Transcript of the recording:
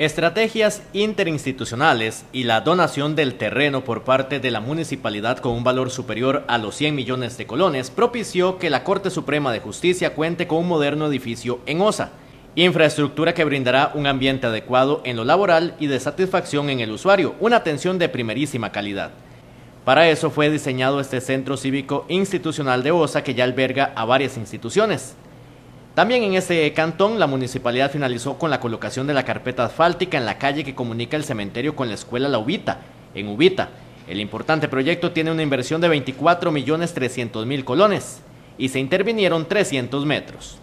Estrategias interinstitucionales y la donación del terreno por parte de la municipalidad con un valor superior a los 100 millones de colones propició que la Corte Suprema de Justicia cuente con un moderno edificio en OSA, infraestructura que brindará un ambiente adecuado en lo laboral y de satisfacción en el usuario, una atención de primerísima calidad. Para eso fue diseñado este centro cívico institucional de OSA que ya alberga a varias instituciones. También en ese cantón, la municipalidad finalizó con la colocación de la carpeta asfáltica en la calle que comunica el cementerio con la escuela La Ubita, en Ubita. El importante proyecto tiene una inversión de 24 millones 300 mil colones y se intervinieron 300 metros.